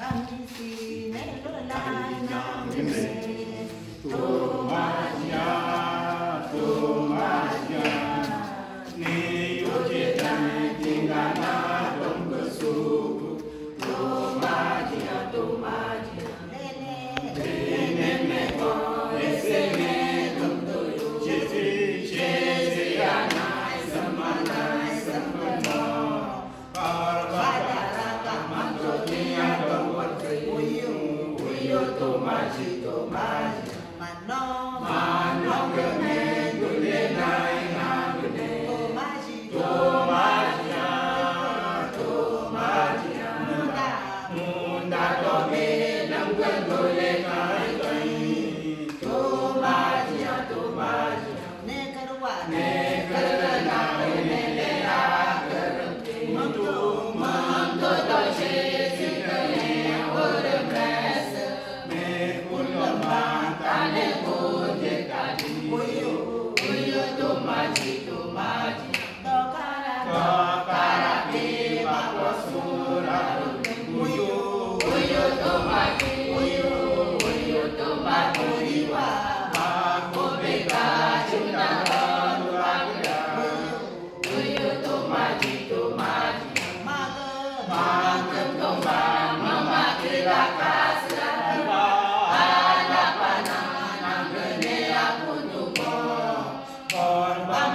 Nam Phi Nê Lô Lai Nam Phi Maji, Maji, Maji, Maji, Maji, Maji, Maji, bye.